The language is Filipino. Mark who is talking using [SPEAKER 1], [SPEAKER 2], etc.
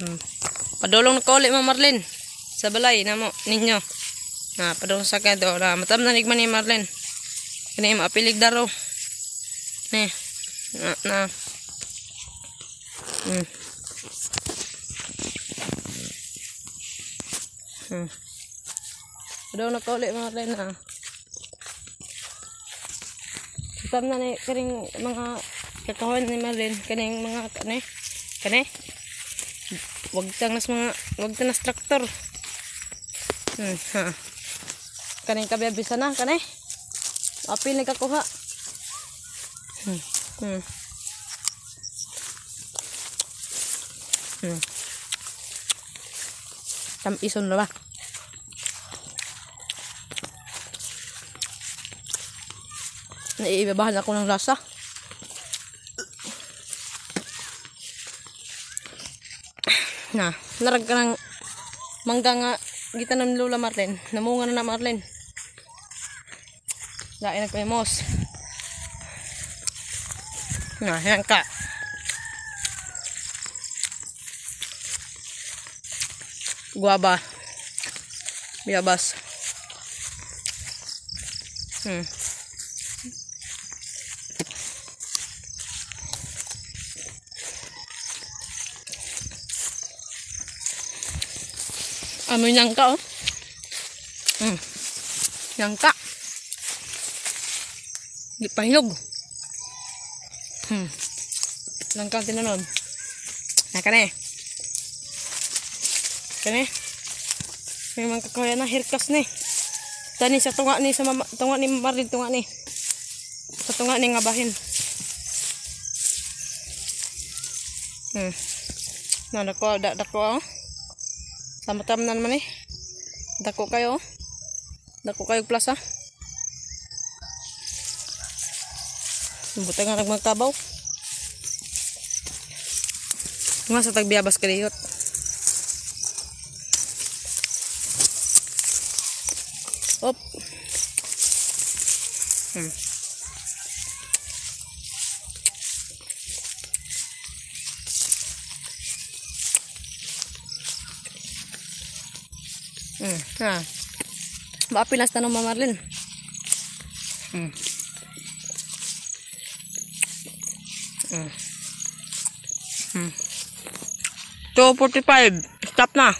[SPEAKER 1] Hmm. Padulong na kauli mo Marlin. Sa balay na mo ninyo. Na padulong sa kado na matam na nigman ni Marlin. Kani maapilig daro. Ni. Na na. Hmm. Hmm. Padulong na kauli Marlin na. Matam na ni karing mga kakawan ni Marlin kaning mga kani. Kani. Wag tanas mga wag tanas traktor. Hmm, ha. Kaning kabe bisa na kani. Apil ni kakuha. Hmm. Hmm. Hmm. Ison na ba? Naiibabahan ako ng lasa. Na narag ka ng mangga nga gitanom ni Lola Marlene. Namunga na na Marlene. Dahil nagpimos na yan ka. Guaba. Biyabas. Hmm Amoy nyangka oh. Hmm. Nyangka. Di pahinog. Hmm. Langka tinanon. Na kane. Kane. May mga kakaya na hirkas ni. Tani sa tunga ni sa mama, tunga ni Marlin tunga ni. Sa tunga ni nga bahin. Hmm. Na dako da dako oh. Sama-tam na naman eh. Dako kayo. Dako kayo plaza. Buta nga nagmagtabaw. Nga sa tagbiyabas kaliyot. Op. Hmm. Hmm. Ha. Maapilas tanong Mama Marlin. Hmm. Hmm. Hmm. 245. Stop na.